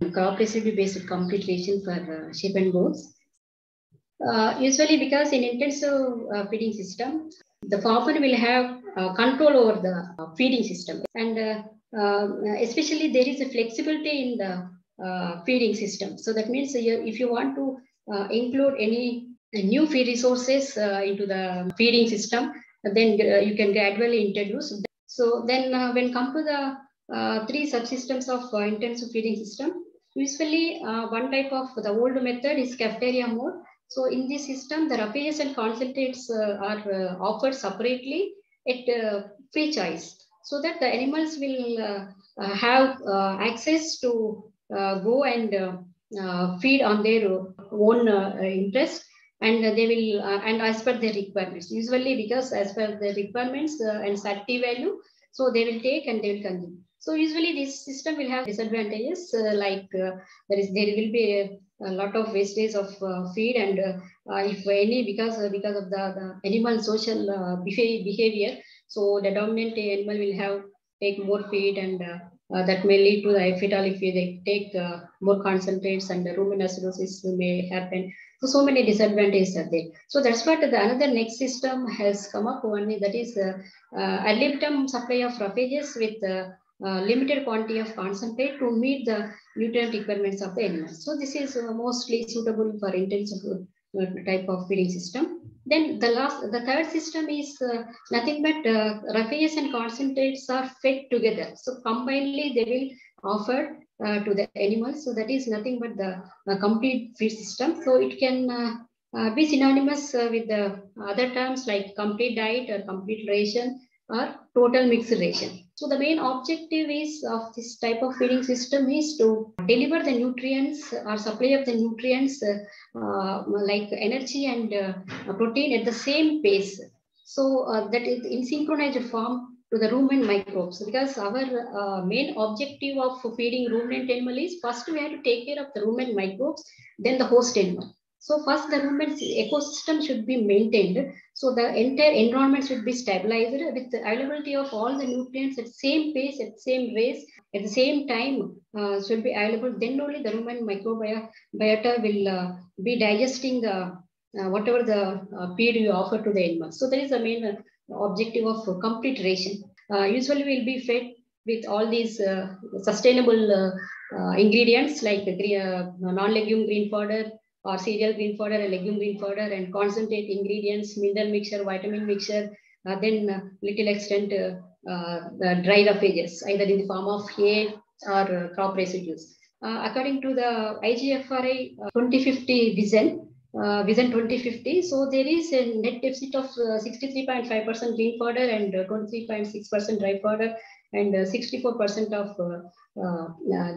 residue based complete ration for uh, sheep and goats. Uh, usually because in intensive uh, feeding system, the farmer will have control over the feeding system. And especially there is a flexibility in the feeding system. So that means if you want to include any new feed resources into the feeding system, then you can gradually introduce. So then when come to the uh, three subsystems of uh, intensive feeding system, usually uh, one type of the old method is cafeteria mode. So in this system, the roughages and concentrates uh, are uh, offered separately at uh, free choice so that the animals will uh, have access to go and feed on their own interest and they will uh, and as per their requirements usually because as per the requirements uh, and sati value so they will take and they will consume so usually this system will have disadvantages uh, like uh, there is there will be a, a lot of wastage of uh, feed and uh, if any because uh, because of the, the animal social uh, behavior, so the dominant animal will have take more feed and that may lead to the fetal if they take more concentrates and the rumen acidosis may happen. So so many disadvantages are there. So that's what the another next system has come up. Is- that is uh, uh, supply of roughages with uh, limited quantity of concentrate to meet the nutrient requirements of the animals. So this is uh, mostly suitable for intensive uh, type of feeding system. Then the last, the third system is uh, nothing but uh, and concentrates are fed together. So combinedly they will offer uh, to the animals. So that is nothing but the complete feed system. So it can uh, be synonymous with the other terms like complete diet or complete ration or total mixed ration. So the main objective is of this type of feeding system is to deliver the nutrients or supply of the nutrients uh, uh, like energy and uh, protein at the same pace. So uh, that is in synchronized form to the rumen microbes because our uh, main objective of feeding ruminant animal is first we have to take care of the rumen microbes, then the host animal. So first the ecosystem should be maintained. So the entire environment should be stabilized with the availability of all the nutrients at same pace, at same race, at the same time uh, should be available. Then only the rumen microbiota will uh, be digesting the uh, whatever the uh, feed you offer to the animals. So that is the main uh, objective of complete ration. Uh, usually we'll be fed with all these sustainable ingredients like non-legume green fodder or cereal green fodder and legume green fodder and concentrate ingredients, mineral mixture, vitamin mixture, uh, then uh, little extent uh, uh, the dry roughages, either in the form of hay or uh, crop residues. According to the IGFRI uh, 2050 vision, vision 2050, so there is a net deficit of uh, 63.5% green fodder and uh, 23.6% dry fodder and uh, 64% of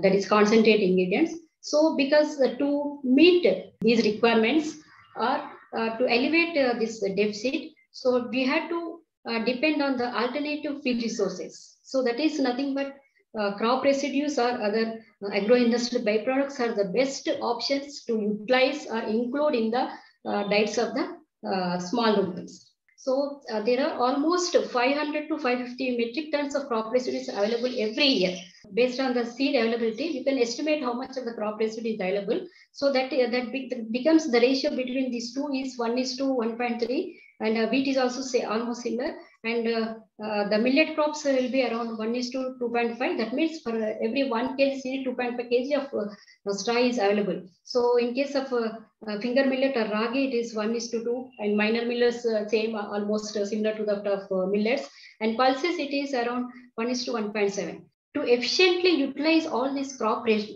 that is concentrate ingredients. So because to meet these requirements or uh, to elevate uh, this deficit, so we had to uh, depend on the alternative feed resources. So that is nothing but uh, crop residues or other uh, agro-industrial byproducts are the best options to utilize or include in the uh, diets of the small ruminants. So uh, there are almost 500 to 550 metric tons of crop residues available every year. Based on the seed availability, you can estimate how much of the crop residue is available. So that uh, that be- becomes the ratio between these two is one is to 1.3, and uh, wheat is also say almost similar. And uh, uh, the millet crops will be around 1 is to 2.5. That means for uh, every 1 kg seed, 2.5 kg of uh, straw is available. So in case of uh, uh, finger millet or ragi, it is 1 is to 2. And minor millets, uh, same, uh, almost uh, similar to that of uh, millets. And pulses, it is around 1 is to 1.7. To efficiently utilize all these crop res-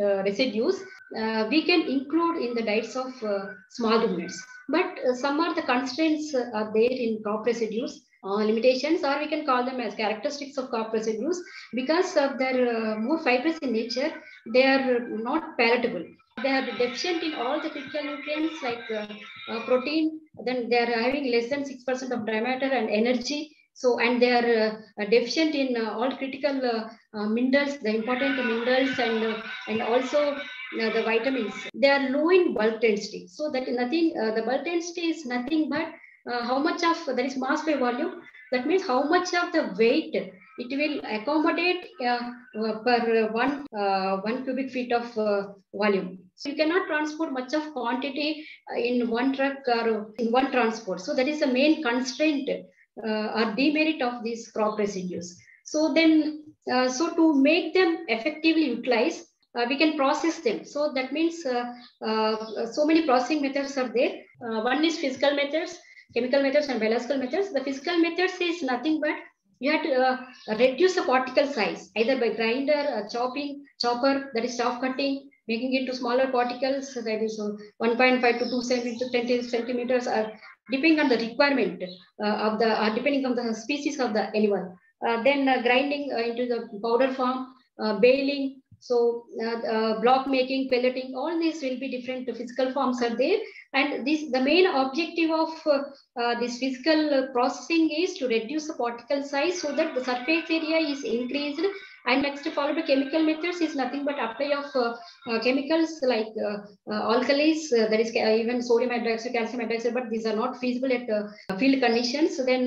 uh, residues, uh, we can include in the diets of uh, small ruminants. But uh, some are the constraints uh, are there in crop residues uh, limitations or we can call them as characteristics of crop residues because of their uh, more fibrous in nature they are not palatable. They are deficient in all the critical nutrients like uh, uh, protein then they are having less than 6% of diameter and energy. So and they are uh, deficient in all critical minerals the important minerals and and also the vitamins. They are low in bulk density. So that nothing the bulk density is nothing but uh, how much of that is mass by volume that means how much of the weight it will accommodate per one, one cubic feet of volume. So you cannot transport much of quantity in one truck or in one transport. So that is the main constraint or demerit of these crop residues. So then, so to make them effectively utilized, uh, we can process them. So that means uh, uh, so many processing methods are there. one is physical methods, chemical methods and biological methods. The physical methods is nothing but you have to uh, reduce the particle size either by grinder, uh, chopping, chopper, that is soft cutting, making it to smaller particles, that is uh, 1.5 to 2 centimeters, 10 centimeters, are depending on the requirement of the, uh, depending on the species of the animal. then grinding into the powder form, baling, so uh, uh, block making, pelleting, all these will be different physical forms are there. And this the main objective of uh, this physical processing is to reduce the particle size so that the surface area is increased and next followed by chemical methods is nothing but apply of uh, uh, chemicals like uh, alkalis, that is even sodium hydroxide, calcium hydroxide, but these are not feasible at field conditions. So then,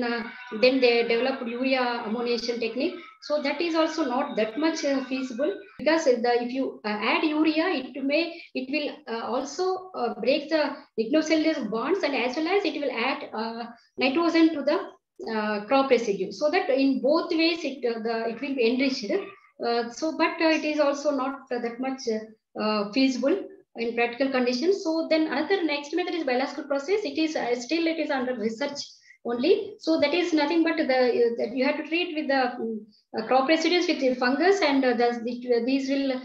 then they developed urea ammoniation technique. So that is also not that much feasible because the, if you add urea, it may it will also break the lignocellulose bonds and as well as it will add nitrogen to the uh, crop residue. So that in both ways it uh, the it will be enriched. Uh, so but uh, it is also not that much uh, feasible in practical conditions. So then another next method is biological process. It is uh, still it is under research only. So that is nothing but the uh, that you have to treat with the um, crop residues with the fungus and uh, the, these will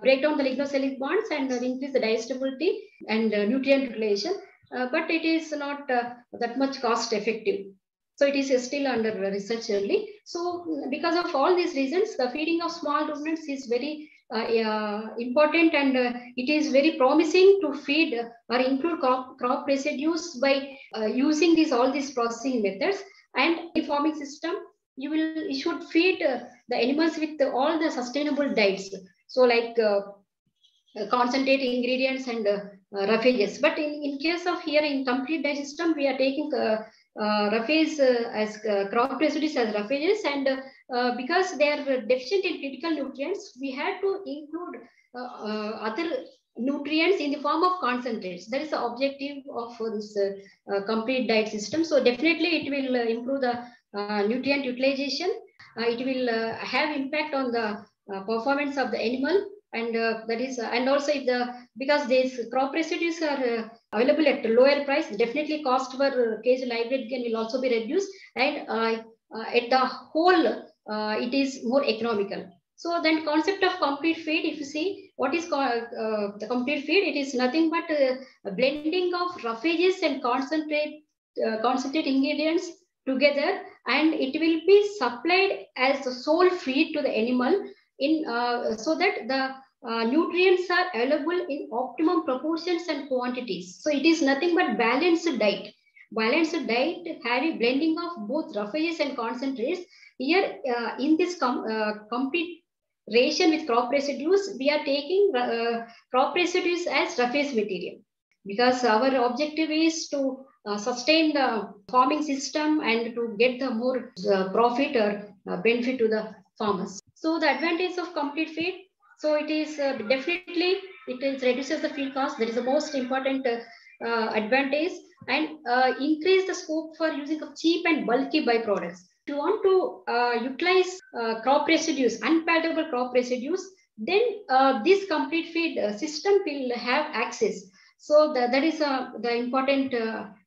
break down the lignocellulosic bonds and increase the digestibility and nutrient utilization. But it is not that much cost effective. So it is still under research only. So mm, because of all these reasons, the feeding of small ruminants is very uh, uh, important and uh, it is very promising to feed or include crop, crop residues by uh, using these all these processing methods. And in farming system you will you should feed uh, the animals with all the sustainable diets. So like uh, concentrate ingredients and roughages but in, in case of here in complete diet system we are taking uh, roughage uh, as uh, crop residues as roughages and because they are deficient in critical nutrients, we had to include other nutrients in the form of concentrates. That is the objective of this uh, complete diet system. So definitely it will uh, improve the uh, nutrient utilization. it will have impact on the performance of the animal and that is and also if the because these crop residues are available at lower price, definitely cost per kg live weight gain will also be reduced and uh, uh, at the whole, uh, it is more economical. So then concept of complete feed, if you see what is called uh, the complete feed, it is nothing but a blending of roughages and concentrate, uh, concentrate ingredients together and it will be supplied as the sole feed to the animal in uh, so that the uh, nutrients are available in optimum proportions and quantities. So it is nothing but balanced diet. Balanced diet having blending of both roughages and concentrates. Here uh, in this com uh, complete ration with crop residues, we are taking uh, crop residues as roughage material because our objective is to uh, sustain the farming system and to get the more uh, profit or benefit to the farmers. So the advantage of complete feed so it is uh, definitely, it is reduces the feed cost. That is the most important uh, uh, advantage and uh, increase the scope for using of cheap and bulky byproducts. If you want to uh, utilize uh, crop residues, unpalatable crop residues, then this complete feed system will have access. So the, that is the important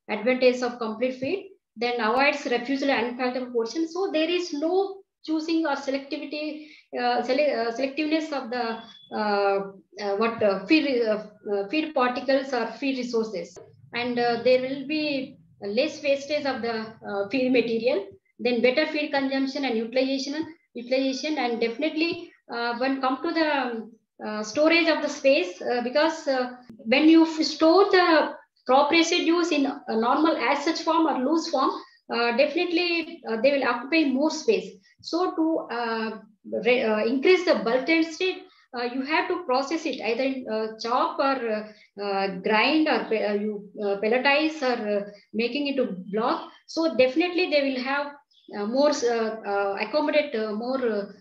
advantage of complete feed. Then avoids refusal and unpalatable portion. So there is no choosing or selectivity uh, sele uh, selectiveness of the uh, what feed feed particles or feed resources and there will be less wastage of the feed material then better feed consumption and utilization utilization and definitely when come to the uh, storage of the space uh, because uh, when you store the crop residues in a normal as such form or loose form, definitely they will occupy more space. So to uh, increase the bulk density, uh, you have to process it either in uh, chop or uh, uh grind or uh, you uh, pelletize or making it to block. So definitely they will have more accommodate more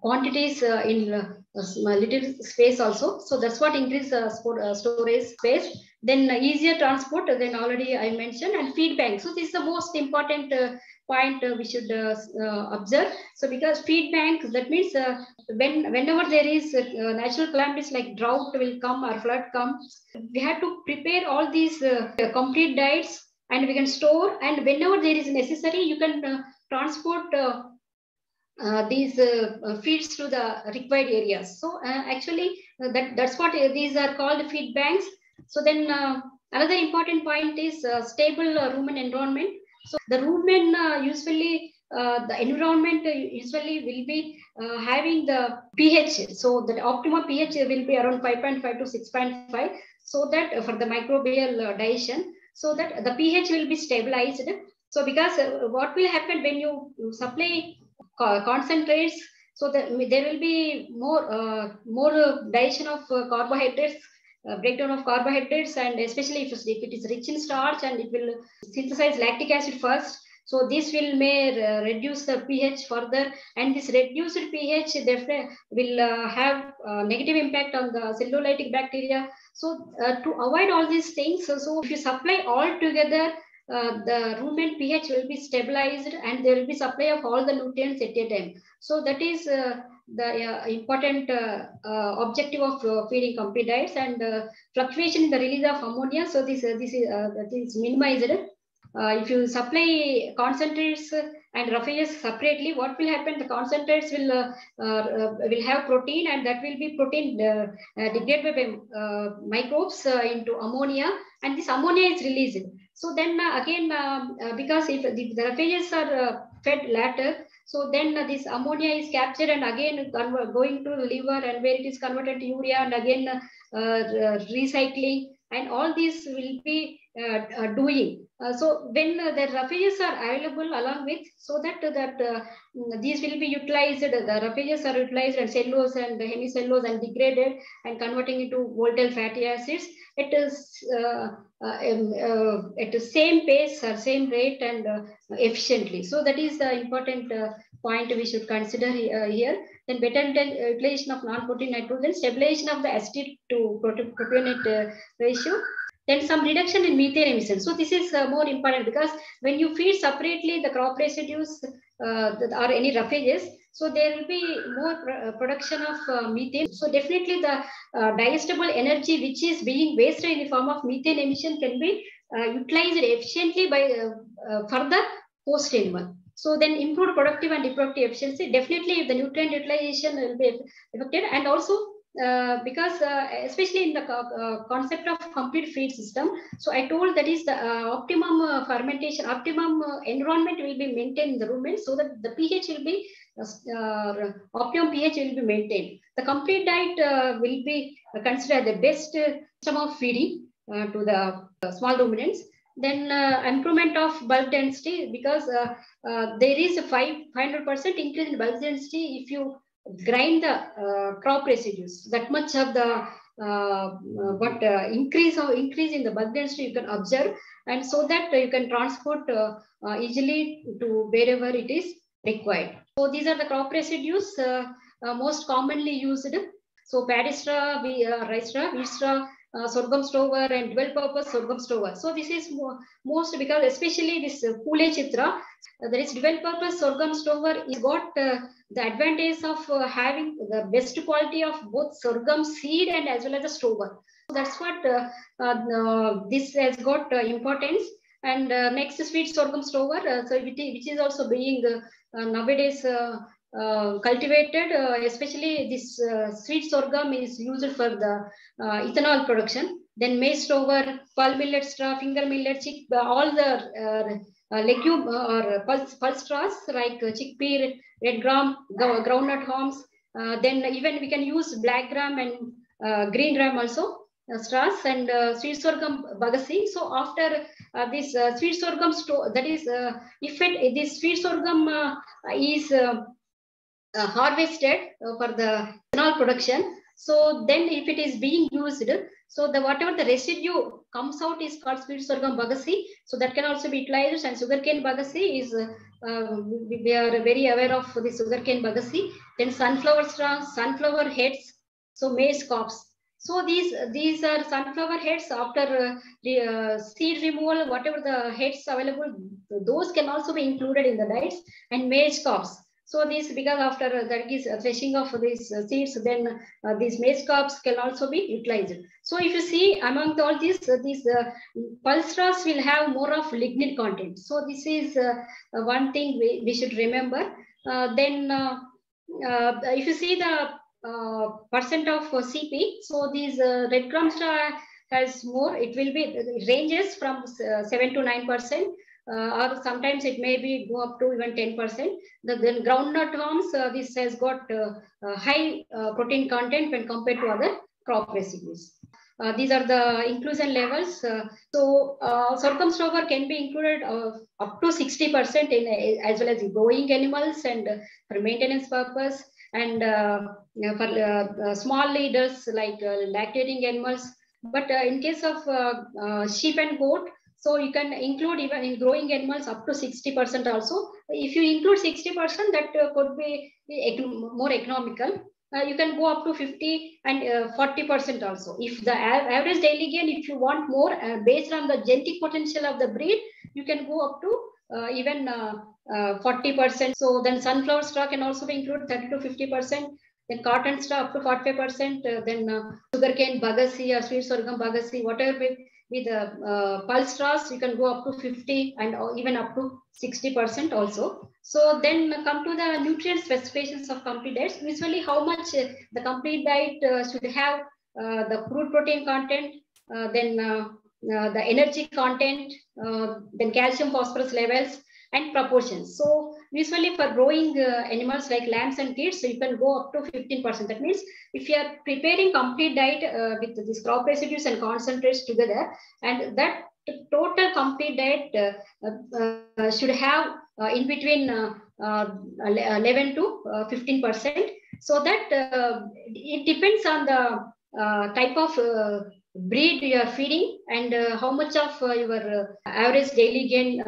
quantities in little space also. So that's what increase storage space. Then easier transport, then already I mentioned, and feed bank. So this is the most important point uh, we should uh, uh, observe. So because feed bank, that means when whenever there is natural calamities like drought will come or flood comes, we have to prepare all these complete diets and we can store and whenever there is necessary, you can transport uh, these uh, feeds to the required areas. So uh, actually, that that's what these are called feed banks. So then another important point is stable rumen environment. So the rumen uh, usually uh, the environment usually will be uh, having the pH. So the optimal pH will be around 5.5 to 6.5. So that for the microbial digestion, so that the pH will be stabilized. So because what will happen when you supply concentrates, so that there will be more uh, more digestion of uh, carbohydrates uh, breakdown of carbohydrates and especially if, if it is rich in starch and it will synthesize lactic acid first so this will may uh, reduce the pH further and this reduced pH definitely will uh, have negative impact on the cellulolytic bacteria. So uh, to avoid all these things, so, so if you supply all together, uh, the rumen pH will be stabilized and there will be supply of all the nutrients at a time. So that is uh, the uh, important uh, uh, objective of uh, feeding complete diets and uh, fluctuation in the release of ammonia. So this uh, this is that is minimized. if you supply concentrates and roughages separately, what will happen? The concentrates will will have protein, and that will be protein degraded by microbes into ammonia, and this ammonia is released. So then again, um, because if the, the roughages are fed later, so then this ammonia is captured and again going to the liver and where it is converted to urea and again uh, recycling and all these will be uh, uh, doing. Uh, so when uh, the roughages are available along with, so that uh, that uh, mm, these will be utilized, uh, the roughages are utilized and cellulose and the hemicellulose and degraded and converting into volatile fatty acids. It is um, at the same pace or same rate and efficiently. So that is the important point we should consider here. Then better utilization of non-protein nitrogen, stabilization of the acetate to propionate ratio, then some reduction in methane emissions. So this is uh, more important because when you feed separately the crop residues uh, or any roughages, so there will be more pr uh, production of uh, methane. So definitely the uh, digestible energy which is being wasted in the form of methane emission can be uh, utilized efficiently by further host animal. So then improved productive and reproductive efficiency, definitely the nutrient utilization will be affected and also uh, because uh, especially in the uh, concept of complete feed system so i told that is the uh, optimum uh, fermentation optimum environment will be maintained in the rumen so that the ph will be optimum ph will be maintained. The complete diet will be considered the best system of feeding to the small ruminants then improvement of bulk density because there is a 500% increase in bulk density if you grind the uh, crop residues. That much of the uh, but uh, increase or increase in the bulk density you can observe, and so that you can transport uh, uh, easily to wherever it is required. So these are the crop residues uh, most commonly used. So paddy straw, rice straw, wheat straw, uh, sorghum stover and dual purpose sorghum stover. So this is most because especially this uh, Phule Chitra, uh, there is dual purpose sorghum stover is got uh, the advantage of uh, having the best quality of both sorghum seed and as well as the stover. So that's what uh, this has got importance. And next sweet sorghum stover, so which is also being nowadays uh, cultivated, uh, especially this uh, sweet sorghum is used for the ethanol production. Then maize stover, pearl millet straw, finger millet, chick, all the legume or pulse, pulse straws like chickpea, red gram, groundnut haulms. then even we can use black gram and green gram also uh, straws and uh, sweet sorghum bagasse. So after uh, this sweet sorghum that is, if it this sweet sorghum is uh, harvested uh, for the ethanol production. So then if it is being used, so the whatever the residue comes out is called sweet sorghum bagasse. So that can also be utilized and sugarcane bagasse is uh, uh, we, are very aware of the sugarcane bagasse, then sunflower straw, sunflower heads, so maize cobs. So these these are sunflower heads after uh, the uh, seed removal, whatever the heads available, those can also be included in the diets and maize cobs. So this because after uh, that is uh, threshing of these uh, seeds, then uh, these maize crops can also be utilized. So if you see among all these, uh, these uh, pulse will have more of lignin content. So this is one thing we, we should remember. then if you see the percent of CP, so these red star has more, it will be, it ranges from 7 to 9% uh, Uh, or sometimes it may be go up to even 10%. The, then groundnut haulms, uh, this has got uh, uh high uh, protein content when compared to other crop residues. Uh, these are the inclusion levels. Uh, so uh, sorghum stover can be included up to 60% in as well as growing animals and for maintenance purpose and for small leaders like lactating animals. But in case of sheep and goat, so you can include even in growing animals up to 60% also. If you include 60%, that uh, could be more economical. Uh, you can go up to 50 and 40% uh, also. If the average daily gain, if you want more uh, based on the genetic potential of the breed, you can go up to uh, even 40%. So then sunflower straw can also be included 30 to 50% then cotton straw up to 45%, uh, then sugarcane bagasse or sweet sorghum bagasse, whatever with uh, pulse straws, you can go up to 50 and even up to 60% also. So then come to the nutrient specifications of complete diets. Usually how much uh, the complete diet uh, should have uh, the crude protein content, uh, then uh, the energy content, then calcium phosphorus levels and proportions. So usually for growing uh, animals like lambs and kids, so you can go up to 15%. That means if you are preparing complete diet uh, with these crop residues and concentrates together, and that total complete diet uh, uh should have uh, in between uh, 11 to 15%. So that it depends on the type of breed you are feeding and uh, how much of uh, your uh, average daily gain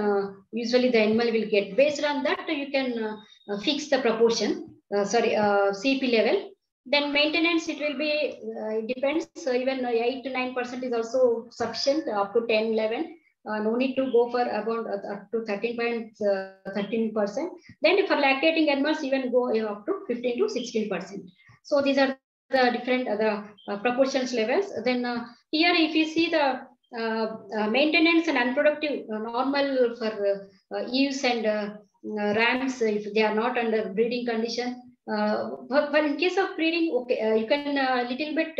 usually the animal will get. Based on that, you can fix the proportion, sorry, CP level. Then maintenance, it will be, it depends, so even 8 to 9% is also sufficient, up to 10, 11. Uh, no need to go for about uh, up to 13.13%. Uh, then for lactating animals, even go up to 15 to 16%. So these are the different other uh, proportions levels. Then uh, here, if you see the uh, uh maintenance and unproductive uh, normal for uh, ewes and rams, if they are not under breeding condition, uh, but, but, in case of breeding, okay, uh, you can a uh, little bit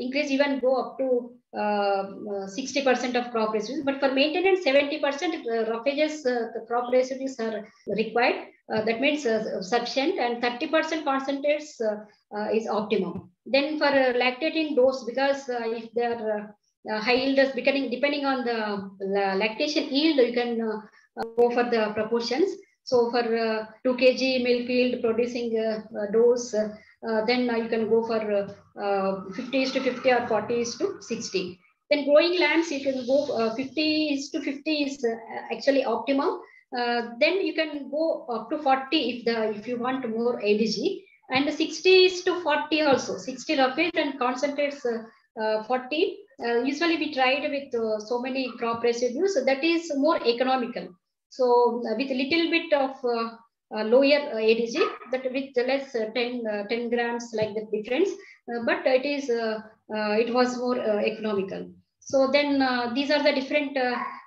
increase even go up to 60% of crop residues. But for maintenance, 70% roughages, the crop residues are required. that means sufficient and 30% concentrates is optimum. Then for uh, lactating dose, because uh, if they are uh, uh high yielders, depending, depending on the lactation yield, you can uh, go for the proportions. So for uh, 2 kg milk yield producing uh, uh, dose, then you can go for 50 is to 50 or 40 is to 60. Then growing lambs, you can go 50 is to 50 is actually optimum. then you can go up to 40 if the if you want more ADG and 60 is to 40 also. 60 roughage and concentrates uh, uh, 40 uh, usually we tried with uh, so many crop residues. So that is more economical. So uh, with a little bit of uh, uh, lower uh, ADG, that with less uh, 10, 10 grams like the difference, but it is it was more economical. So then these are the different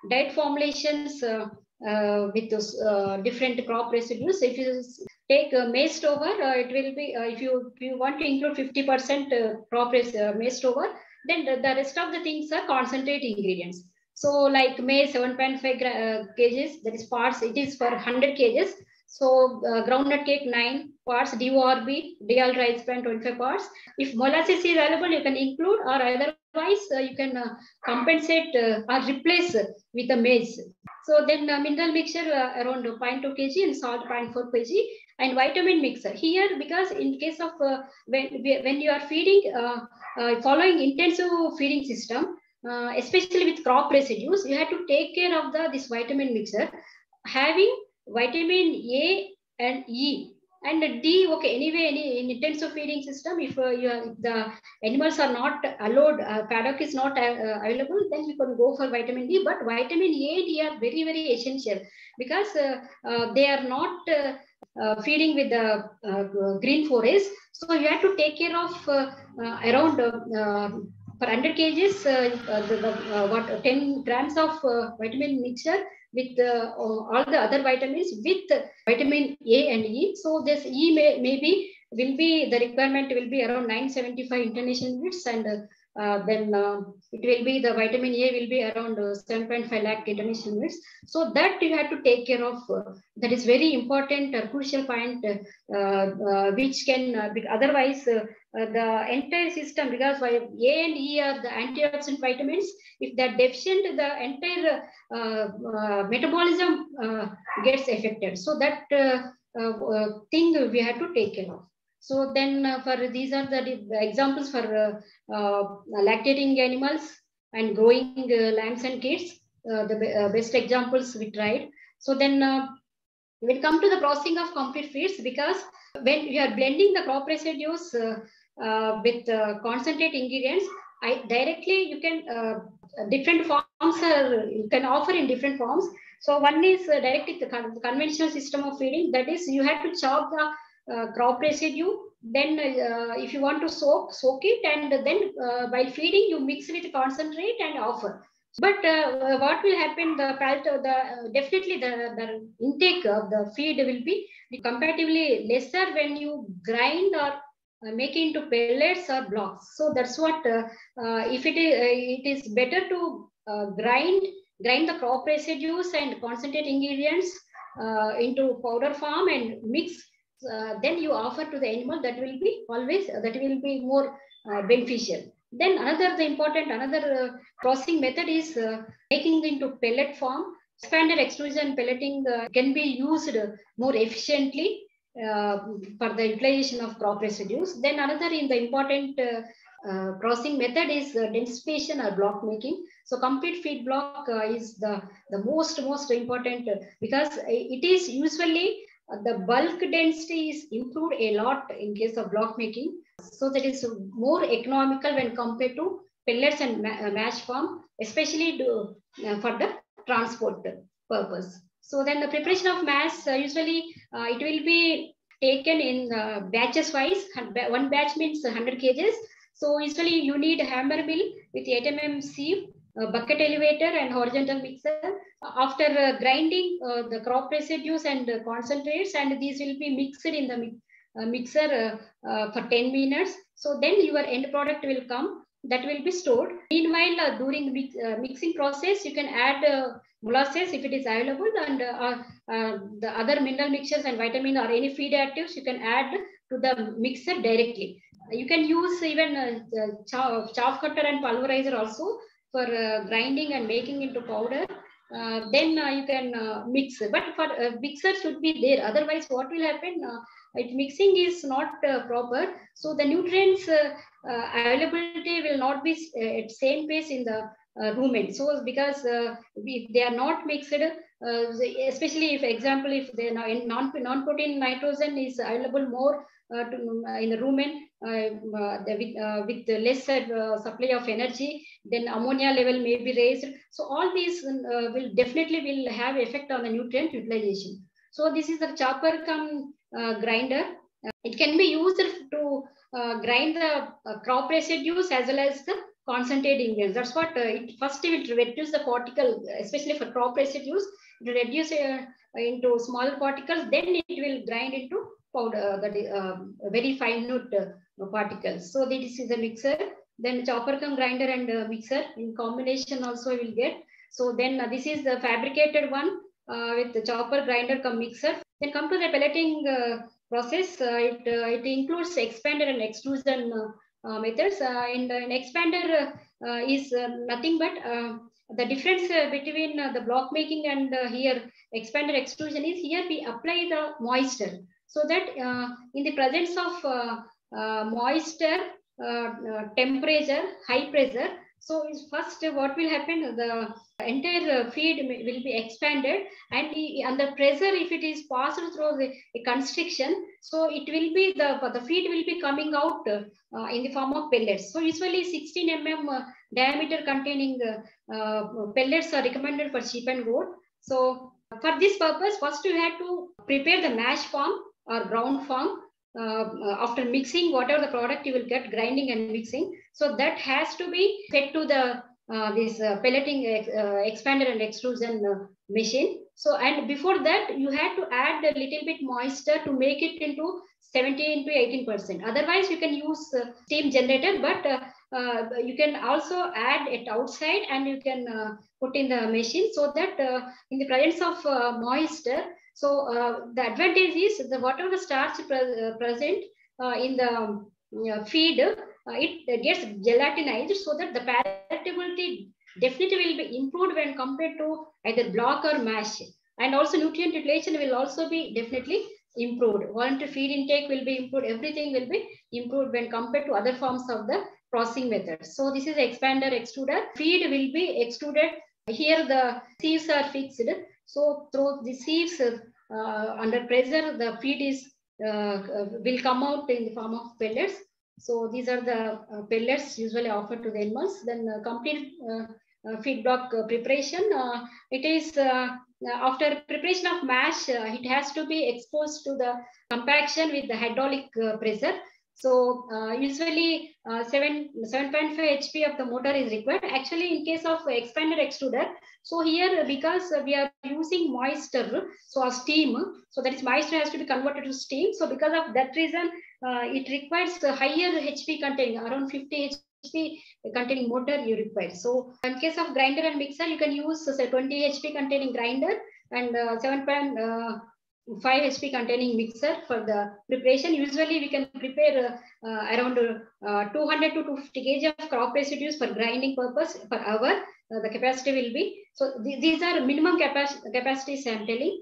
diet formulations with those different crop residues. If you take uh, maize stover, uh, it will be, uh, if, you, if you want to include 50% uh, crop uh, maize stover, then the, the, rest of the things are concentrate ingredients. So like maize 7.5 uh, kgs, that is parts, it is for 100 kgs. So uh, groundnut cake 9 parts, DORB, DL rice bran 25 parts. If molasses is available, you can include or otherwise uh, you can compensate or replace with the maize. So then uh, mineral mixture uh, around 0.2 kg and salt 0.4 kg and vitamin mixer. Here, because in case of when, when you are feeding, following intensive feeding system, uh, especially with crop residues, you have to take care of the this vitamin mixer. Having vitamin A and E and D, okay, anyway, any in intensive feeding system, if, uh, you if the animals are not allowed, uh, paddock is not uh, available, then you can go for vitamin D. But vitamin A and D are very, very essential because uh, uh, they are not uh, feeding with the uh, green forest. So you have to take care of uh, uh, around for 100 kgs, the, the what 10 grams of vitamin mixture with uh, all the other vitamins with vitamin A and E. So this E may, maybe will be the requirement will be around 975 international units and uh, then uh, it will be the vitamin A will be around uh, 7.5 lakh international units. So that you have to take care of. Uh, that is very important, crucial point, uh, which can, otherwise the entire system, because why A and E are the antioxidant vitamins, if they're deficient, the entire metabolism gets affected. So that thing we have to take care of. So then uh, for these are the examples for uh, uh, lactating animals and growing lambs and kids. the best examples we tried. So then we'll come to the processing of complete feeds because when we are blending the crop residues with concentrate ingredients, I directly you can different forms are you can offer in different forms. So one is uh, directly the conventional system of feeding. That is, you have to chop the uh, crop residue. Then uh, if you want to soak, soak it. And then uh, while feeding, you mix with concentrate and offer. But uh, what will happen? The the uh, definitely the, the intake of the feed will be comparatively lesser when you grind or uh, make into pellets or blocks. So that's what if it is it is better to grind grind the crop residues and concentrate ingredients into powder form and mix uh, then you offer to the animal that will be always uh, that will be more uh, beneficial. Then another the important another uh, processing method is uh, making into pellet form. Expanded extrusion pelleting uh, can be used more efficiently for the utilization of crop residues. Then another in the important processing method is densification or block making. So complete feed block is the the most most important because it is usually the bulk density is improved a lot in case of block making. So that is more economical when compared to pellets and uh, mash form, especially uh, for the transport purpose. So then the preparation of mash, uh, usually uh, it will be taken in uh, batches wise. One batch means 100 kgs. So usually you need hammer mill with 8 mm sieve bucket elevator and horizontal mixer. After uh, grinding uh, the crop residues and concentrates and these will be mixed in the uh, mixer for 10 minutes. So then your end product will come that will be stored. Meanwhile, uh, during uh, mixing process, you can add uh, molasses if it is available and the other mineral mixtures and vitamin or any feed additives you can add to the mixer directly. You can use even chaff, chaff cutter and pulverizer also for uh, grinding and making into powder, uh, then uh, you can uh, mix. But for uh, mixer should be there. Otherwise, what will happen? Uh, if mixing is not proper, so the nutrients availability will not be at same pace in the rumen. So because if they are not mixed, uh, especially if example, if they non non-protein nitrogen is available more to, in the rumen, uh, uh, with, uh, with less supply of energy, then ammonia level may be raised. So all these will definitely will have effect on the nutrient utilization. So this is the chopper come grinder. it can be used to grind the crop residues as well as the concentrate ingredients. That's what uh, it first it will reduce the particle, especially for crop residues. Reduce uh, into small particles. Then it will grind into powder, uh, that is um, very fine uh, particles. So this is a mixer. Then chopper come grinder and uh, mixer in combination also will get. So then uh, this is the fabricated one uh, with the chopper grinder come mixer. Then come to the pelleting uh, process. it, it includes expander and extrusion methods. and an expander is nothing but the difference between the block making and here expander extrusion is here we apply the moisture so that uh, in the presence of uh, uh, moisture, temperature, high pressure, So first, what will happen? The entire feed will be expanded, and under pressure, if it is passed through the, the constriction, so it will be the the feed will be coming out uh, in the form of pellets. So usually 16 mm uh, diameter containing uh, pellets are recommended for sheep and goat. So for this purpose, first you have to prepare the mash form or ground form uh, after mixing whatever the product you will get grinding and mixing. So that has to be fed to the uh, this uh, pelleting uh, expander and extrusion uh, machine. So and before that you had to add a little bit moisture to make it into 17 to 18 percent. Otherwise you can use uh, steam generator but you can also add it outside and you can put in the machine so that in the presence of moisture so uh, the advantage is the whatever the starch pre uh, present uh, in the um, feed, it gets gelatinized so that the palatability definitely will be improved when compared to either block or mash. And also nutrient utilization will also be definitely improved. Voluntary feed intake will be improved. Everything will be improved when compared to other forms of the processing method. So this is expander extruder. Feed will be extruded. Here the sieves are fixed. So through the sieves, uh, under pressure, the feed is uh, uh will come out in the form of pellets. So these are the uh, pellets usually offered to the animals. Then uh, complete uh, feed block preparation. it is after preparation of mash, it has to be exposed to the compaction with the hydraulic pressure. So uh, usually uh, 7, 7.5 HP of the motor is required. Actually, in case of expander extruder, so here because we are using moisture, so a steam, so that is moisture has to be converted to steam. So because of that reason, uh, it requires higher HP containing around 50 HP containing motor you require. So in case of grinder and mixer, you can use say 20 HP containing grinder and uh, 7. 5 HP containing mixer for the preparation. Usually we can prepare uh, uh, around uh, 200 to 250 kg of crop residues for grinding purpose per hour. Uh, the capacity will be. So th these are minimum capacity capacities I am telling.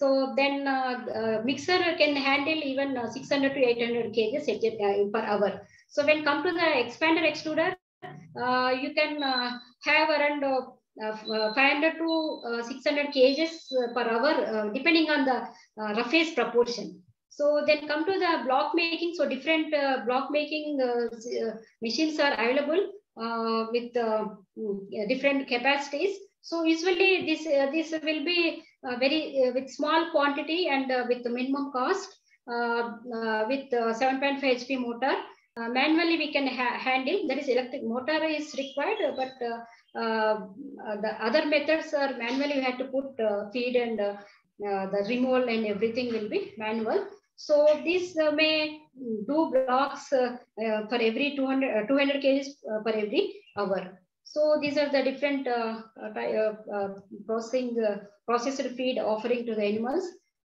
So then uh, uh, mixer can handle even 600 to 800 kg per hour. So when come to the expander extruder, you can have around Uh, uh, 500 to uh, 600 kgs uh, per hour, depending on the roughage proportion. So then come to the block making. So different block making machines are available with mm, different capacities. So usually this this will be very with small quantity and with the minimum cost with 7.5 HP motor. Uh, manually we can ha handle that is electric motor is required but uh, uh, Uh, uh, the other methods are manually you have to put uh, feed and uh, uh, the removal and everything will be manual. So this may do blocks for every 200, 200 kgs per every hour. So these are the different uh, uh, processing, uh, processed feed offering to the animals.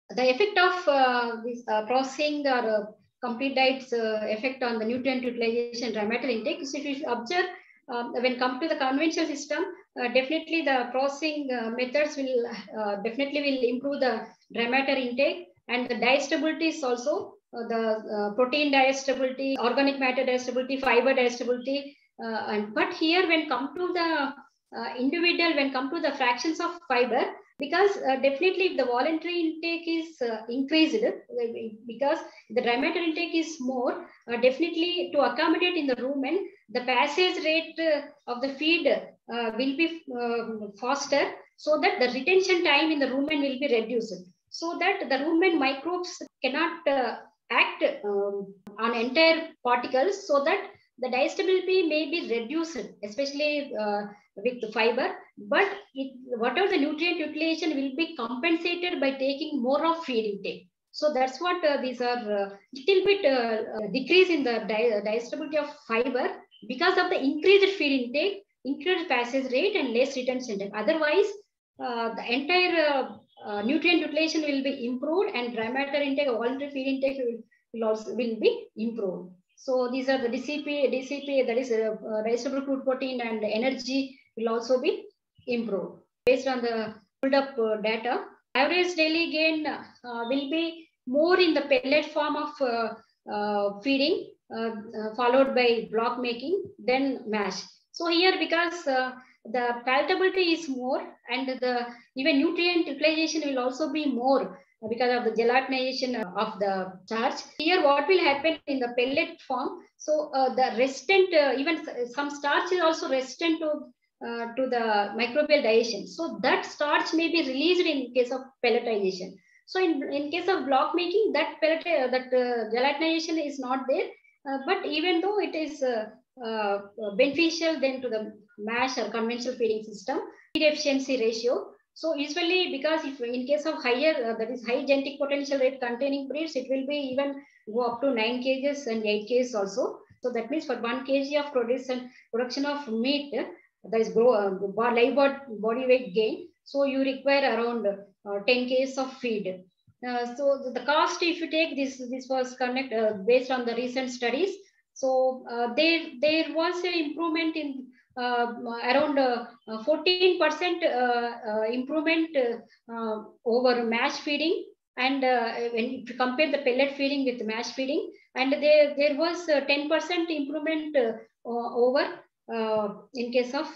The effect of this processing or complete diets effect on the nutrient utilization, dry matter intake. So if you observe um, when come to the conventional system, uh, definitely the processing uh, methods will uh, definitely will improve the dry matter intake and the digestibility is also uh, the uh, protein digestibility, organic matter digestibility, fiber digestibility. Uh, and but here when come to the individual, when come to the fractions of fiber, because uh, definitely if the voluntary intake is uh, increased because the dry matter intake is more uh, definitely to accommodate in the rumen the passage rate of the feed will be um, faster so that the retention time in the rumen will be reduced. So that the rumen microbes cannot act um, on entire particles so that the digestibility may be reduced, especially uh, with the fiber, but it, whatever the nutrient utilization will be compensated by taking more of feed intake. So that's what uh, these are uh, little bit uh, uh, decrease in the di digestibility of fiber because of the increased feed intake, increased passage rate and less retention time. Otherwise, uh, the entire nutrient utilization will be improved and dry matter intake, voluntary feed intake will, will also will be improved. So these are the DCP, DCP that is uh, digestible crude protein and energy will also be improved. Based on the pulled up uh, data, average daily gain uh, will be more in the pellet form of uh, uh, feeding, uh, followed by block making, then mash. So here, because uh, the palatability is more and the even nutrient utilization will also be more because of the gelatinization of the starch. Here, what will happen in the pellet form? So uh, the resistant, uh, even some starch is also resistant to uh, to the microbial digestion. So that starch may be released in case of pelletization. So in, in case of block making, that pellet, uh, that uh, gelatinization is not there. Uh, but even though it is beneficial then to the mash or conventional feeding system, feed efficiency ratio so usually because if in case of higher, uh, that is high genetic potential rate containing breeds, it will be even go up to 9 kgs and 8 kgs also. So that means for 1 kg of production, production of meat, that is grow, uh, live body weight gain. So you require around uh, 10 kgs of feed. Uh, so the cost, if you take this, this was connect uh, based on the recent studies. So uh, there, there was an improvement in Uh, around uh, uh, 14% uh, uh, improvement over mash feeding. And when you compare the pellet feeding with mash feeding, and there, there was 10% improvement over in case of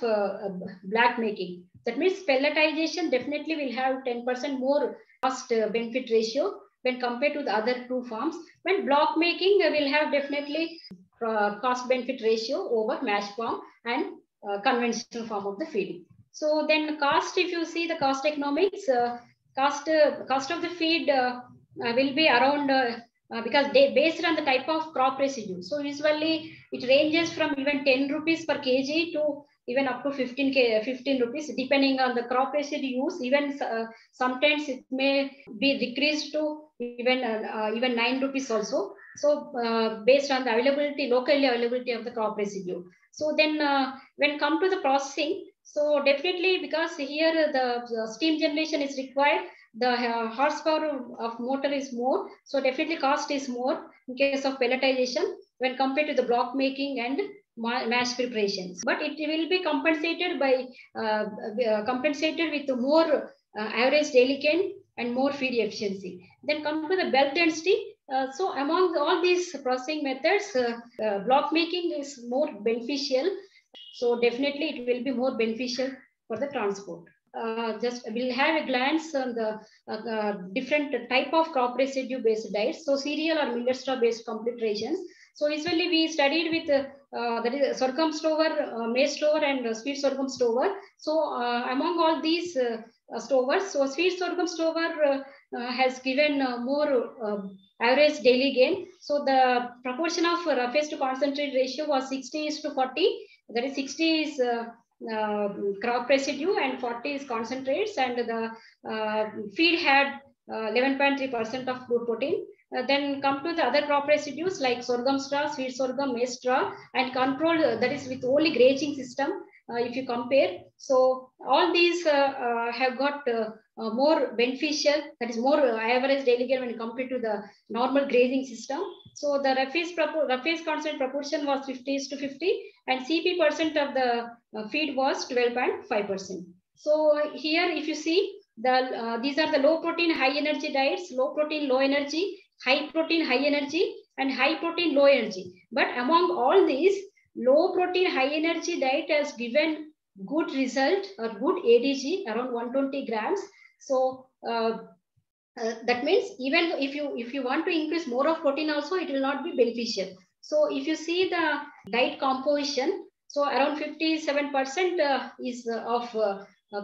block making. That means pelletization definitely will have 10% more cost benefit ratio when compared to the other two forms. When block making will have definitely uh, cost benefit ratio over mash form and uh, conventional form of the feed. So then cost, if you see the cost economics, uh, cost, uh, cost of the feed uh, uh, will be around, because they based on the type of crop residue. So usually it ranges from even 10 rupees per kg to even up to 15 k 15 rupees depending on the crop residue use even sometimes it may be decreased to even even 9 rupees also so based on the availability locally availability of the crop residue so then uh, when come to the processing, so definitely because here the, the steam generation is required, the uh, horsepower of motor is more. So definitely cost is more in case of pelletization when compared to the block making and mash preparations. But it will be compensated by uh, uh, compensated with more uh, average daily gain and more feed efficiency. Then come to the bulk density. Uh, so among all these processing methods, uh, uh, block making is more beneficial. So definitely it will be more beneficial for the transport. Uh, just we'll have a glance on the uh, uh, different type of crop residue based diets. So cereal or millet straw based complete rations. So usually we studied with that is sorghum stover, maize stover and sweet sorghum stover. So among all these stovers, so sweet sorghum stover has given more um, average daily gain. So the proportion of roughage to concentrate ratio was 60 is to 40. That is 60 is uh, uh, crop residue and 40 is concentrates and the uh, feed had 11.3% uh, of crude protein. Uh, then come to the other crop residues like sorghum straw, sweet sorghum, maize straw and control uh, that is with only grazing system if you compare. So all these have got uh, more beneficial, that is more average daily gain when compared to the normal grazing system. So the rough-phase rough constant proportion was 50 to 50 and CP percent of the uh, feed was 12.5%. So here if you see, the uh, these are the low protein, high energy diets, low protein, low energy, high protein, high energy, and high protein, low energy. But among all these, low protein, high energy diet has given good result or good ADG around 120 grams so uh, uh, that means even if you if you want to increase more of protein also, it will not be beneficial. So if you see the diet composition, so around 57% uh, is of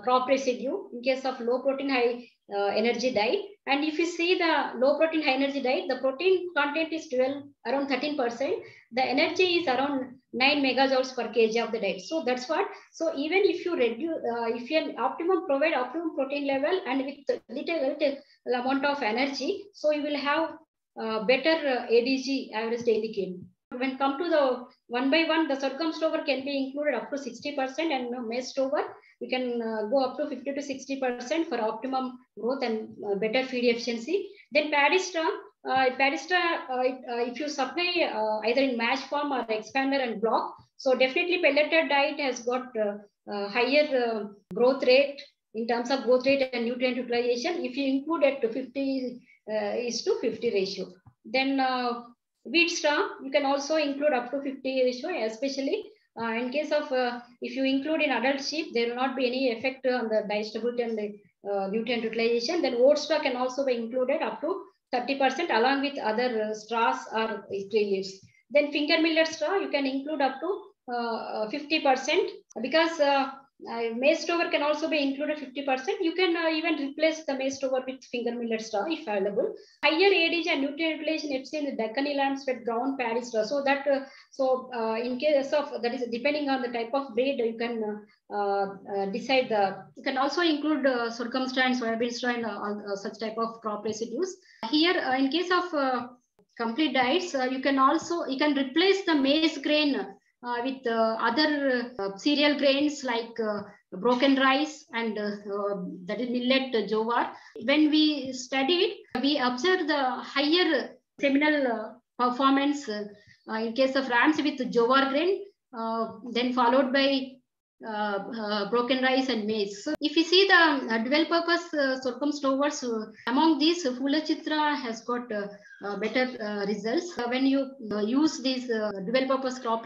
crop residue in case of low protein, high uh, energy diet. And if you see the low protein, high energy diet, the protein content is 12, around 13%. The energy is around 9 megajoules per kg of the diet. So that's what. So even if you reduce, uh, if you optimum provide optimum protein level and with little, little amount of energy, so you will have uh, better uh, ADG average daily gain. When come to the one by one, the sorghum stover can be included up to 60% and maize stover, you can uh, go up to 50 to 60% for optimum growth and uh, better feed efficiency. Then paddy straw, uh, uh, uh, if you supply uh, either in mash form or expander and block, so definitely pelleted diet has got higher growth rate in terms of growth rate and nutrient utilization. If you include to 50 is to 50 ratio. Then wheat straw, you can also include up to 50 ratio, especially uh, in case of uh, if you include in adult sheep, there will not be any effect on the digestibility and the uh, nutrient utilization. Then oat straw can also be included up to 30% along with other uh, straws or tree leaves. Then finger millet straw, you can include up to 50% because uh, maize stover can also be included 50%. You can uh, even replace the maize stover with finger millet straw if available. Higher ADG and nutrient utilization, it's in the Deccani lambs with brown paddy straw. So that, uh, so uh, in case of, that is depending on the type of breed, you can uh, uh, decide the, you can also include uh, sorghum straw and soybean straw and such type of crop residues. Here, in case of complete diets, you can also, you can replace the maize grain uh, with uh, other uh, cereal grains like broken rice and that is millet jowar. When we studied, we observed the higher seminal performance in case of rams with jowar grain, then followed by uh, uh, broken rice and maize. So if you see the uh, dual purpose uh, sorghum stovers, uh, among these, uh, Phule Chitra has got uh, better results. when you use these dual purpose crop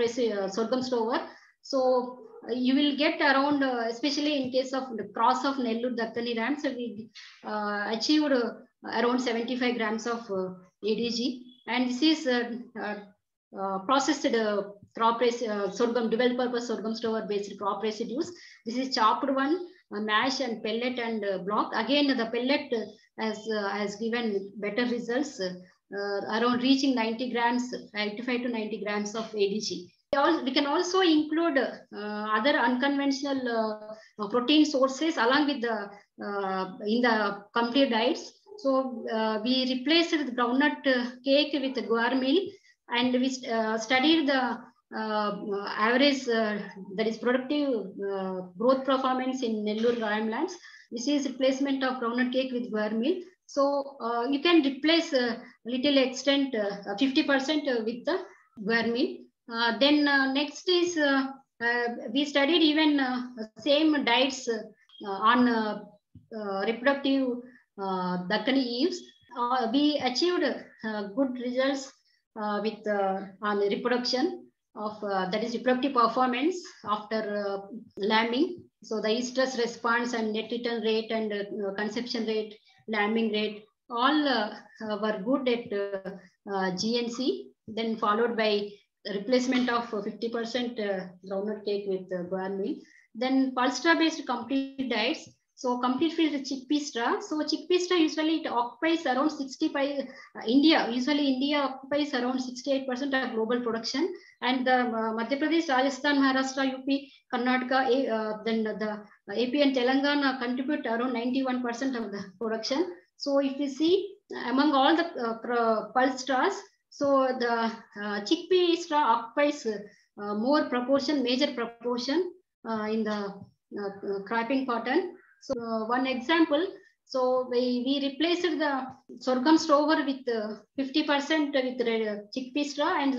sorghum stover, so you will get around, especially in case of the cross of Nellore Deccani rams, we achieved around 75 grams of ADG. And this is processed crop uh, sorghum, dual purpose sorghum stover based crop residues. This is chopped one, uh, mash and pellet and uh, block. Again, the pellet has, uh, has given better results uh, around reaching 90 grams, 85 to 90 grams of ADG. We can also include uh, other unconventional protein sources along with the in the complete diets. So we replaced the groundnut cake with guar meal and we studied the uh, Uh, uh, average uh, that is productive uh, growth performance in Nellore lands. This is replacement of groundnut cake with guar meal. So uh, you can replace a little extent 50% with the guar meal. then next is we studied even same diets on reproductive uh, Deccani eaves. Uh, we achieved uh, good results uh, with on reproduction of uh, that is reproductive performance after uh, lambing. So the estrus response and net return rate and uh, conception rate, lambing rate, all uh, uh, were good at uh, GNC. Then followed by replacement of 50% groundnut cake with uh, guar meal. Then pulse straw based complete diets so complete field chickpea straw. So chickpea straw usually it occupies around 65, uh, India, usually India occupies around 68% of global production. And the uh, Madhya Pradesh, Rajasthan, Maharashtra, UP, Karnataka, uh, then the AP and Telangana contribute around 91% of the production. So if you see among all the uh, pulse straws, so the uh, chickpea straw occupies uh, more proportion, major proportion in the cropping pattern. So uh, one example, so we, we replaced the sorghum stover with 50% uh, with chickpea straw and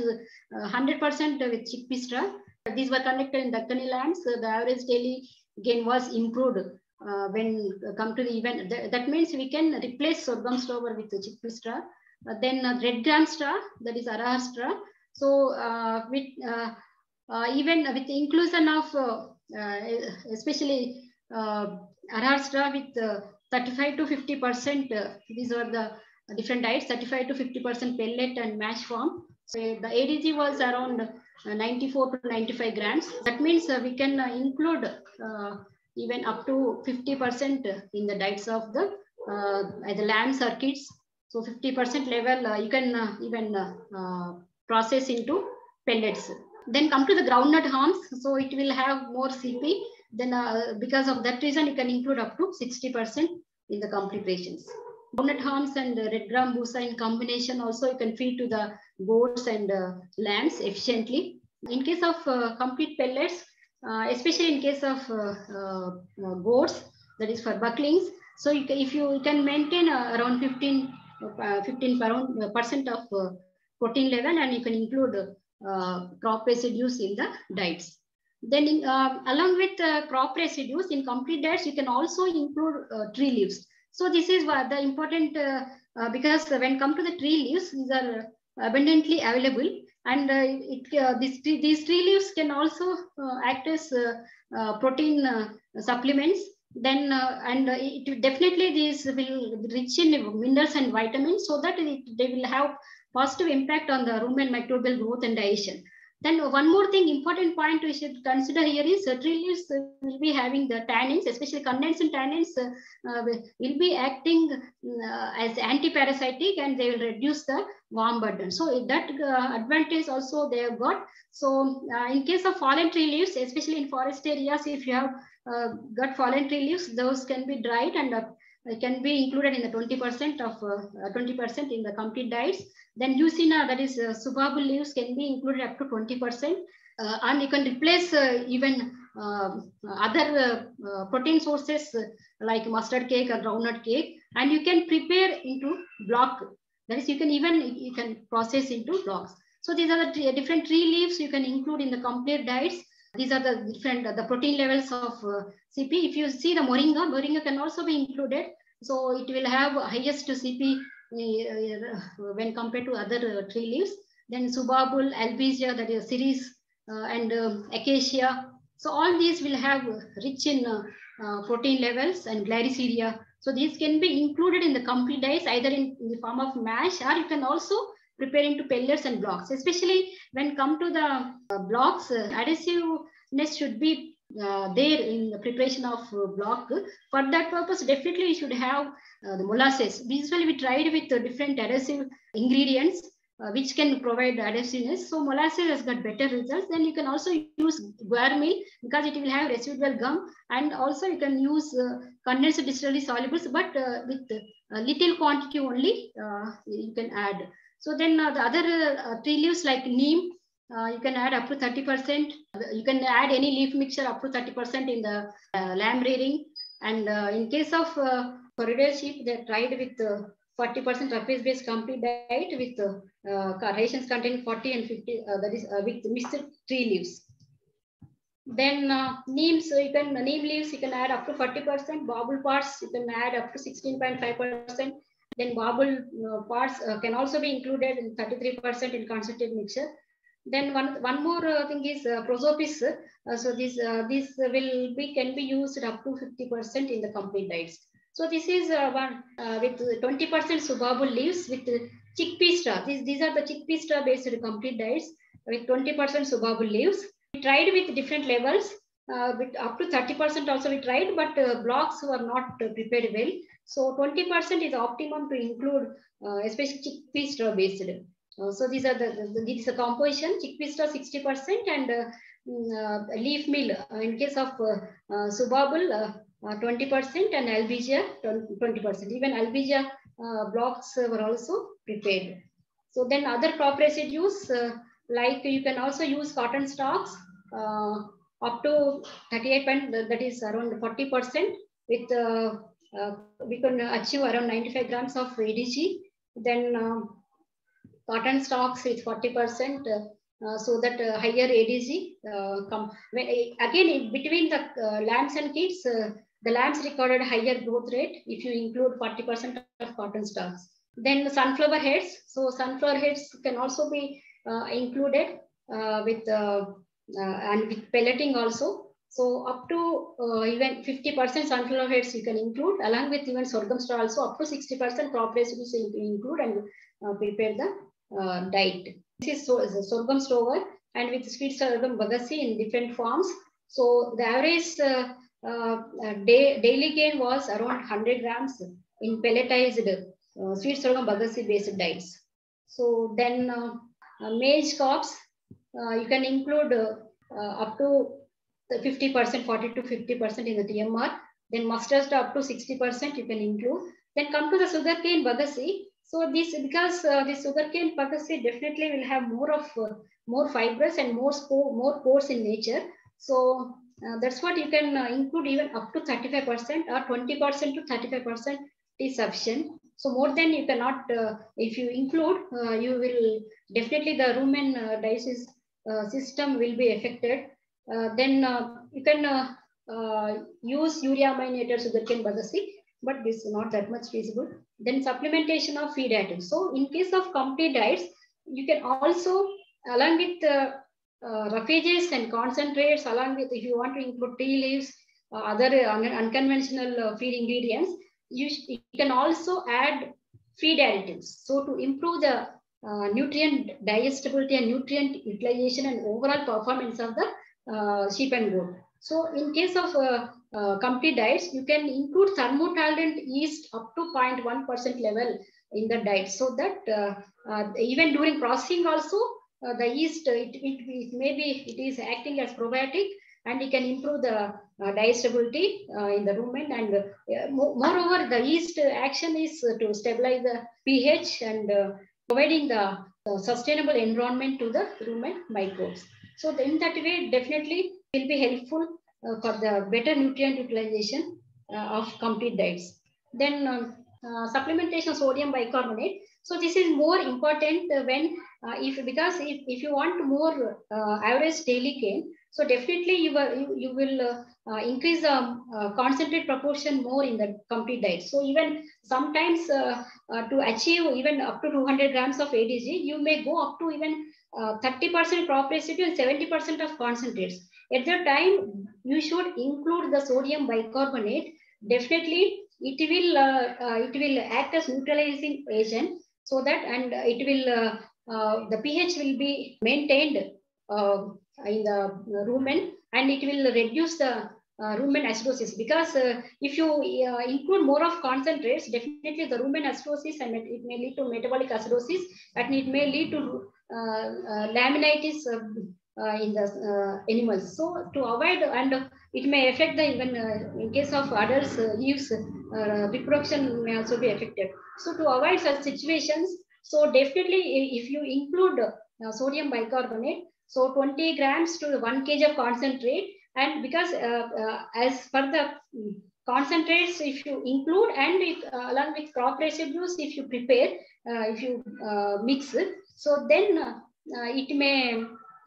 100% uh, with chickpea straw. These were connected in Deccani lands. So the average daily gain was improved uh, when come to the event. Th that means we can replace sorghum stover with chickpea straw. Uh, then uh, red gram straw, that is arahar straw. So with even with the inclusion of especially Arahar straw with uh, 35 to 50 percent. Uh, these are the different diets: 35 to 50 percent pellet and mash form. So the ADG was around uh, 94 to 95 grams. That means uh, we can uh, include uh, even up to 50 percent in the diets of the the lamb circuits. So 50% level you can even process into pellets. Then come to the groundnut haulms. So it will have more CP then uh, because of that reason, you can include up to 60% in the complete rations. Groundnut haulms and red gram busa in combination also you can feed to the goats and uh, lambs efficiently. In case of uh, complete pellets, uh, especially in case of uh, uh, goats, that is for bucklings. So you can, if you can maintain around 15, 15 percent of protein level and you can include crop residues in the diets. Then uh, along with uh, crop residues in complete diets, you can also include uh, tree leaves. So this is what the important, uh, uh, because when come to the tree leaves, these are abundantly available. And it, this, these tree leaves can also act as protein supplements. Then uh, and uh, it definitely these will rich in minerals and vitamins so that it, they will have positive impact on the rumen microbial growth and digestion then one more thing important point we should consider here is uh, tree leaves will be having the tannins especially condensed tannins uh, uh, will be acting uh, as anti-parasitic and they will reduce the worm burden. So that advantage also they have got. So in case of fallen tree leaves especially in forest areas if you have uh, got fallen tree leaves, those can be dried and uh, can be included in the 20% of 20% uh, in the complete diets. Then Leucaena, that is uh, subabul leaves, can be included up to 20%. Uh, and you can replace uh, even other protein sources like mustard cake or groundnut cake, and you can prepare into block. That is, you can even you can process into blocks. So these are the different tree leaves you can include in the complete diets these are the different, the protein levels of uh, CP. If you see the moringa, moringa can also be included. So it will have highest CP uh, when compared to other uh, tree leaves. Then subabul, albizia, that is cerise, uh, and um, acacia. So all these will have rich in protein levels and gliricidia. So these can be included in the complete diets either in, in the form of mash or you can also preparing to pellets and blocks. Especially when come to the blocks, adhesiveness should be uh, there in the preparation of uh, block. For that purpose, definitely you should have uh, the molasses. Usually we tried with different adhesive ingredients uh, which can provide adhesiveness. So molasses has got better results. Then you can also use guar meal because it will have residual gum. And also you can use uh, condensed distillery solubles, but uh, with little quantity only you can add. So then uh, the other uh, tree leaves like neem, uh, you can add up to 30%. You can add any leaf mixture up to 30% in the uh, lamb rearing. And uh, in case of uh, Corriedale sheep, they tried with 40% rapeseed-based complete diet with uh, rations containing 40 and 50, that is with mixed tree leaves. Then neem, so you can neem leaves, you can add up to 40%. Babul parts, you can add up to 16.5%. Then uh, parts uh, can also be included in 33% in concentrated mixture. Then one, one more uh, thing is uh, prosopis. Uh, so this, uh, this will be, can be used up to 50% in the complete diets. So this is one with 20% subabul leaves with chickpea straw. These, these are the chickpea straw based complete diets with 20% subabul leaves. We tried with different levels. with up to 30% also we tried, but blocks were not prepared well. So 20% is optimum to include, uh, especially chickpea straw based. Uh, so these are the, the, is a composition, chickpea straw 60% and uh, uh, leaf meal uh, in case of uh, subabul 20% and albizia 20%. Even albizia blocks were also prepared. So then other crop residues, like you can also use cotton stalks up to 38, that is around 40% with uh, we can achieve around 95 grams of ADG. Then um, cotton stalks with 40%. Uh, so that uh, higher ADG uh, come again between the uh, lambs and kids, uh, the lambs recorded higher growth rate if you include 40% of cotton stalks. Then sunflower heads. So sunflower heads can also be included with and with pelleting also. So up to uh, even 50% sunflower heads you can include along with even sorghum straw also up to 60% crop residues you can include and uh, prepare the uh, diet. This is, so, is sorghum stover and with sweet sorghum bagasse in different forms. So the average uh, uh, day, daily gain was around 100 grams in pelletized uh, sweet sorghum bagasse based diets. So then maize crops you can include up to 50%, 40 to 50% in the TMR. Then mustard up to 60% you can include. Then come to the sugarcane bagasse. So this because uh, the sugarcane bagasse definitely will have more of uh, more fibrous and more more pores in nature. So uh, that's what you can uh, include even up to 35% or 20% to 35% is sufficient. So more than you cannot, uh, if you include, uh, you will definitely the rumen uh, digestive system will be affected uh, then uh, you can uh, use urea ammoniated sugarcane bagasse, but this is not that much feasible. Then supplementation of feed additives. So in case of complete diets, you can also along with uh, uh, roughages and concentrates, along with if you want to include tea leaves, uh, other un unconventional feed ingredients, you, you, can also add feed additives. So to improve the nutrient digestibility and nutrient utilization and overall performance of the sheep and goat. So in case of uh, uh, complete diets, you can include thermotolerant yeast up to 0.1% level in the diet so that uh, even during processing also uh, the yeast, it, it, it maybe it is acting as probiotic and it can improve the uh, digestibility uh, in the rumen. And uh, moreover, the yeast action is to stabilize the pH and uh, providing the sustainable environment to the rumen microbes. So in that way, definitely will be helpful uh, for the better nutrient utilization of complete diets. Then um, supplementation of sodium bicarbonate. So this is more important when uh, if because if, if you want more uh, average daily gain, so definitely you will you, you will uh, increase the um, concentrate proportion more in the complete diet. So even sometimes to achieve even up to 200 grams of ADG, you may go up to even 30% crop residue and 70% of concentrates. At the time, you should include the sodium bicarbonate. Definitely, it will uh, uh, it will act as neutralizing agent so that and it will uh, uh, the pH will be maintained in the rumen and it will reduce the uh, rumen acidosis because uh, if you uh, include more of concentrates, definitely the rumen acidosis and it, may lead to metabolic acidosis and it may lead to uh, in the animals. So to avoid and it may affect the even in case of adults use reproduction may also be affected. So to avoid such situations, so definitely if you include uh, sodium bicarbonate, so 20 grams to 1 kg of concentrate and because uh, uh, as per the mm, concentrates if you include and if, uh, along with crop residues if you prepare, uh, if you uh, mix it, so then it may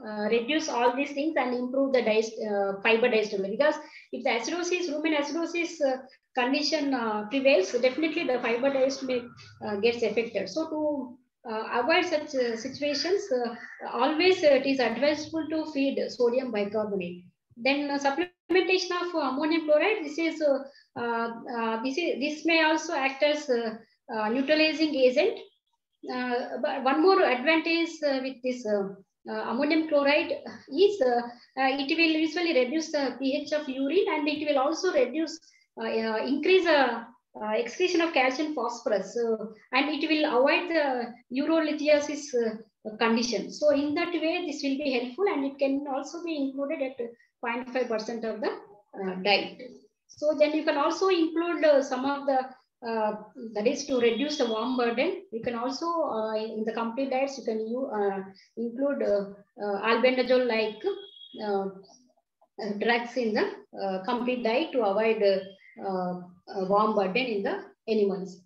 Uh, reduce all these things and improve the digest, uh, fiber digestibility because if the acidosis, rumen acidosis uh, condition uh, prevails, definitely the fiber may uh, gets affected. So to uh, avoid such uh, situations, uh, always it is advisable to feed sodium bicarbonate. Then supplementation of ammonium chloride. This is this is this may also act as neutralizing agent. but one more advantage with this uh, ammonium chloride is uh, uh, it will usually reduce the pH of urine and it will also reduce increase the uh, excretion of calcium phosphorus uh, and it will avoid the urolithiasis uh, condition. So in that way, this will be helpful and it can also be included at 0.5% of the uh, diet. So then you can also include uh, some of the, uh, that is to reduce the worm burden. You can also, in the complete diets, you can include albendazole like drugs in the complete diet to avoid uh, worm burden in the animals.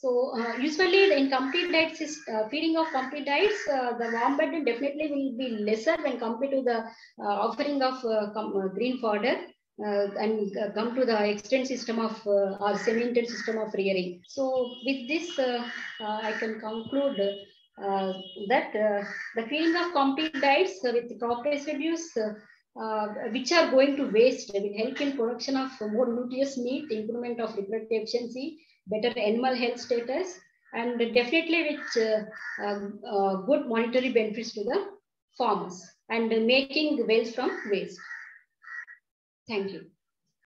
So uh, usually in complete diets, uh, feeding of complete diets, uh, the worm burden definitely will be lesser when compared to the uh, offering of uh, green fodder and come to the extent system of or semi-intense system of rearing. So with this, I can conclude that the feeding of complete diets with crop residues uh, which are going to waste will help in production of more nutritious meat, improvement of reproductive efficiency, better animal health status, and definitely with uh, um, uh, good monetary benefits to the farmers and making waste from waste. Thank you.